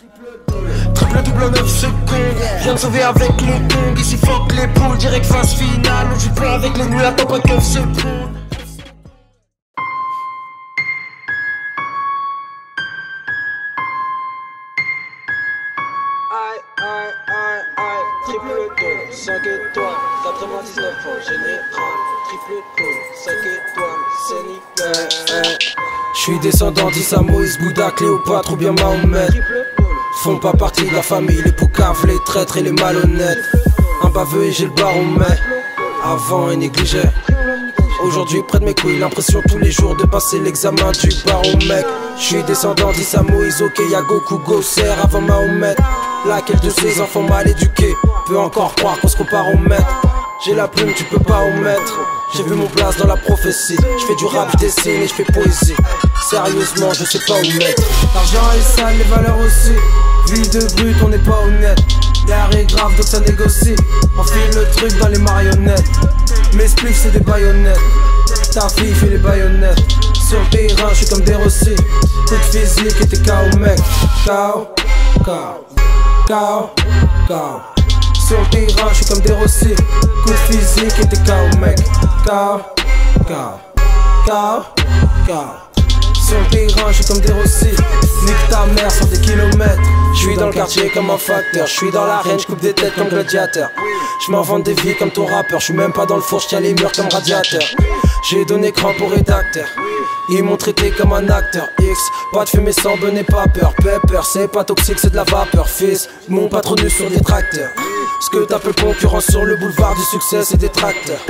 Triple double 9 secondes, viens de sauver avec les tongs Ici fuck les poules, direct phase finale. On joue pas avec les nuls, attends pas 9 secondes. Aïe, aïe, aïe, aïe, triple double, 5 étoiles, 99 en général, triple double, 5 étoiles, c'est nickel. Je suis descendant d'Issa Moïse, Bouddha, Cléopâtre ou bien Mahomet. Font pas partie de la famille, les poucaves, les traîtres et les malhonnêtes. Un baveux et j'ai le baromètre, avant et négligé. Aujourd'hui près de mes couilles, l'impression tous les jours de passer l'examen du baromètre. Je suis descendant d'Issa Moïse, ok, y'a Goku, Gosser avant Mahomet. Laquelle de ces enfants mal éduqués peut encore croire qu'on se compare au maître? J'ai la plume, tu peux pas omettre. J'ai vu mon place dans la prophétie. Je fais du rap, je dessine et je fais poésie. Sérieusement, je sais pas où mettre. L'argent est sale, les valeurs aussi. Vie de brut, on n'est pas honnête. L'air est grave, donc ça négocie. On file le truc dans les marionnettes. Mes spliffs, c'est des baïonnettes. Ta fille fait les baïonnettes. Sur le terrain, je suis comme des rossis. Coup de physique et t'es KO, mec. KO, KO. KO, KO. Sur le terrain, je suis comme des rossis. Coup de physique et t'es KO, mec. KO, KO. KO, KO. Sur je suis comme des rossis. Nique ta mère sur des kilomètres. Je suis dans le quartier comme un facteur. Je suis dans l'arène, je coupe des têtes comme gladiateur. Je m'invente des vies comme ton rappeur. Je suis même pas dans le four, je tiens les murs comme radiateur. J'ai donné cran pour rédacteur. Ils m'ont traité comme un acteur X. Pas de fumée sans bonnet, pas peur. Pepper, c'est pas toxique, c'est de la vapeur. Fils, mon patronus sur des tracteurs. Ce que t'appelles concurrence sur le boulevard du succès, c'est des tracteurs.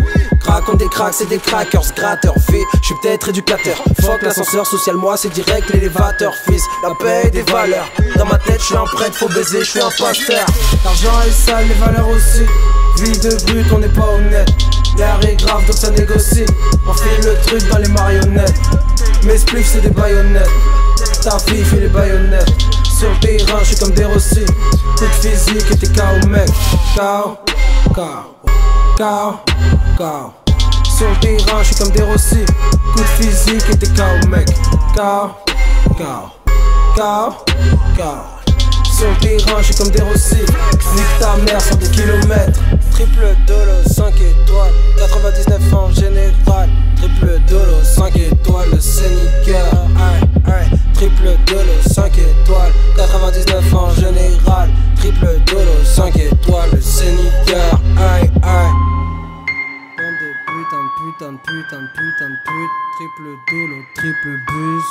Raconte des cracks, c'est des crackers, gratteurs. V, je suis peut-être éducateur. Fuck l'ascenseur social, moi c'est direct l'élévateur. Fils, la paix des valeurs. Dans ma tête, je suis un prêtre, faut baiser, je suis un pasteur. L'argent est sale, les valeurs aussi. Vie de brut, on n'est pas honnête. L'air est grave, donc ça négocie. On fait le truc dans les marionnettes. Mes spliffs, c'est des baïonnettes. Ta fille fait les baïonnettes. Je comme des. Coup de physique et t'es KO, mec. KO, KO, KO, KO. Sur le terrain, je suis comme des rossis. Coup de physique et t'es KO, mec. KO, KO, KO, KO. Sur le terrain, je suis comme des rossis. Nique ta mère sur des kilomètres. Triple dolo, 5 étoiles. Putain, de putain, de pute. Triple dolo, triple bus.